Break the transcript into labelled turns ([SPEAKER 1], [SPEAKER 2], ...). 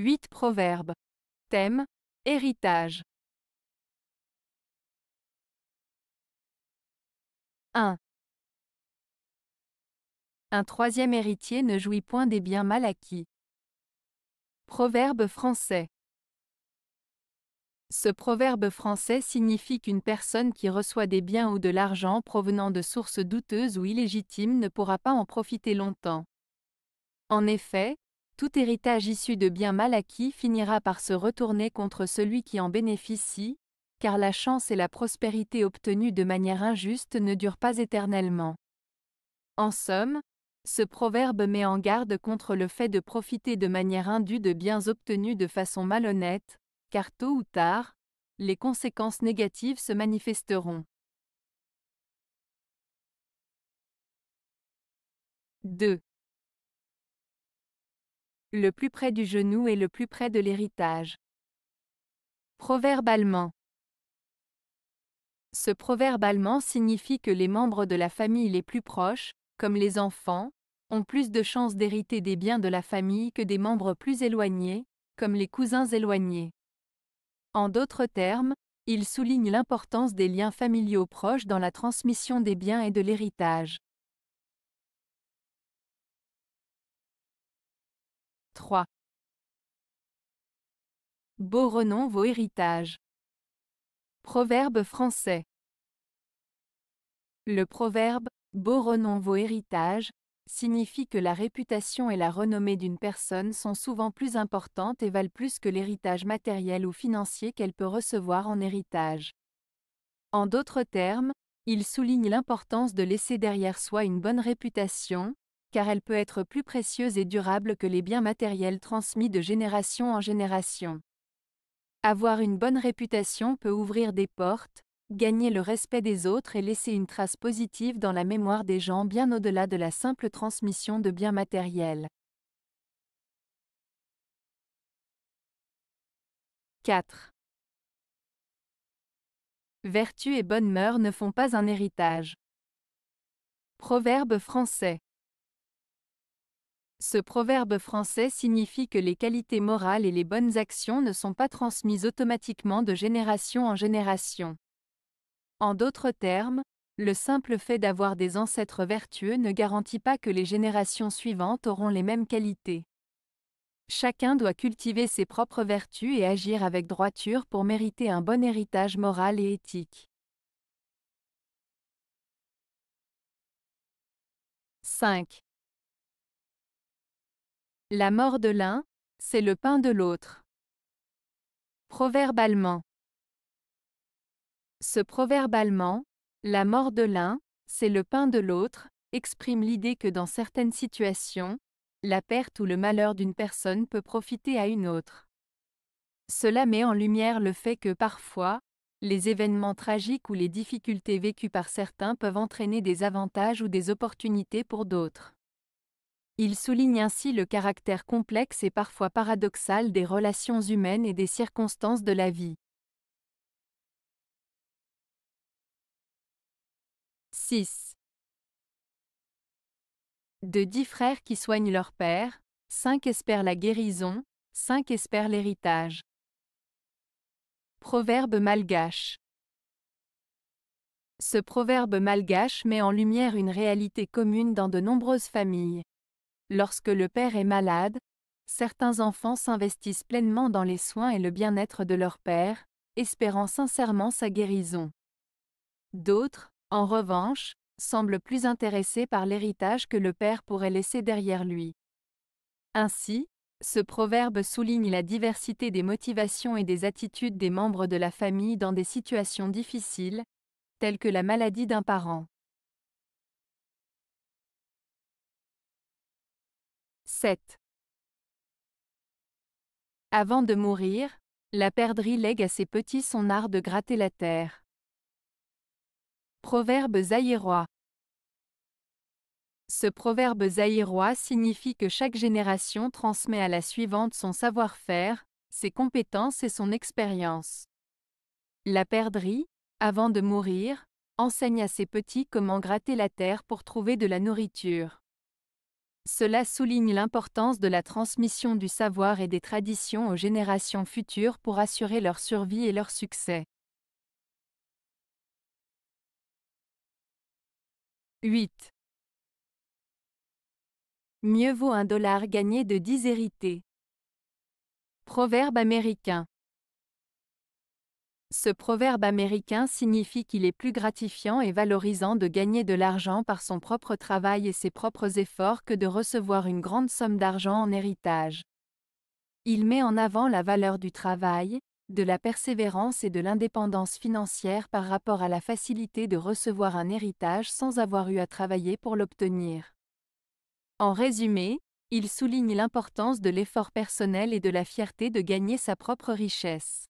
[SPEAKER 1] 8 proverbes. Thème Héritage. 1. Un troisième héritier ne jouit point des biens mal acquis. Proverbe français. Ce proverbe français signifie qu'une personne qui reçoit des biens ou de l'argent provenant de sources douteuses ou illégitimes ne pourra pas en profiter longtemps. En effet, tout héritage issu de biens mal acquis finira par se retourner contre celui qui en bénéficie, car la chance et la prospérité obtenues de manière injuste ne durent pas éternellement. En somme, ce proverbe met en garde contre le fait de profiter de manière indue de biens obtenus de façon malhonnête, car tôt ou tard, les conséquences négatives se manifesteront. 2. Le plus près du genou et le plus près de l'héritage. Proverbe allemand. Ce proverbe allemand signifie que les membres de la famille les plus proches, comme les enfants, ont plus de chances d'hériter des biens de la famille que des membres plus éloignés, comme les cousins éloignés. En d'autres termes, il souligne l'importance des liens familiaux proches dans la transmission des biens et de l'héritage. 3. Beau renom vaut héritage. Proverbe français. Le proverbe Beau renom vaut héritage signifie que la réputation et la renommée d'une personne sont souvent plus importantes et valent plus que l'héritage matériel ou financier qu'elle peut recevoir en héritage. En d'autres termes, il souligne l'importance de laisser derrière soi une bonne réputation, car elle peut être plus précieuse et durable que les biens matériels transmis de génération en génération. Avoir une bonne réputation peut ouvrir des portes, gagner le respect des autres et laisser une trace positive dans la mémoire des gens bien au-delà de la simple transmission de biens matériels. 4. Vertu et bonnes mœurs ne font pas un héritage. Proverbe français. Ce proverbe français signifie que les qualités morales et les bonnes actions ne sont pas transmises automatiquement de génération en génération. En d'autres termes, le simple fait d'avoir des ancêtres vertueux ne garantit pas que les générations suivantes auront les mêmes qualités. Chacun doit cultiver ses propres vertus et agir avec droiture pour mériter un bon héritage moral et éthique. 5. La mort de l'un, c'est le pain de l'autre. Proverbe allemand. Ce proverbe allemand, la mort de l'un, c'est le pain de l'autre, exprime l'idée que dans certaines situations, la perte ou le malheur d'une personne peut profiter à une autre. Cela met en lumière le fait que parfois, les événements tragiques ou les difficultés vécues par certains peuvent entraîner des avantages ou des opportunités pour d'autres. Il souligne ainsi le caractère complexe et parfois paradoxal des relations humaines et des circonstances de la vie. 6. De dix frères qui soignent leur père, cinq espèrent la guérison, cinq espèrent l'héritage. Proverbe malgache. Ce proverbe malgache met en lumière une réalité commune dans de nombreuses familles. Lorsque le père est malade, certains enfants s'investissent pleinement dans les soins et le bien-être de leur père, espérant sincèrement sa guérison. D'autres, en revanche, semble plus intéressé par l'héritage que le père pourrait laisser derrière lui. Ainsi, ce proverbe souligne la diversité des motivations et des attitudes des membres de la famille dans des situations difficiles, telles que la maladie d'un parent. 7. Avant de mourir, la perdrix lègue à ses petits son art de gratter la terre. Proverbe zaïrois. Ce proverbe zaïrois signifie que chaque génération transmet à la suivante son savoir-faire, ses compétences et son expérience. La perdrix, avant de mourir, enseigne à ses petits comment gratter la terre pour trouver de la nourriture. Cela souligne l'importance de la transmission du savoir et des traditions aux générations futures pour assurer leur survie et leur succès. 8. Mieux vaut un dollar gagné de 10 hérités. Proverbe américain. Ce proverbe américain signifie qu'il est plus gratifiant et valorisant de gagner de l'argent par son propre travail et ses propres efforts que de recevoir une grande somme d'argent en héritage. Il met en avant la valeur du travail, de la persévérance et de l'indépendance financière par rapport à la facilité de recevoir un héritage sans avoir eu à travailler pour l'obtenir. En résumé, il souligne l'importance de l'effort personnel et de la fierté de gagner sa propre richesse.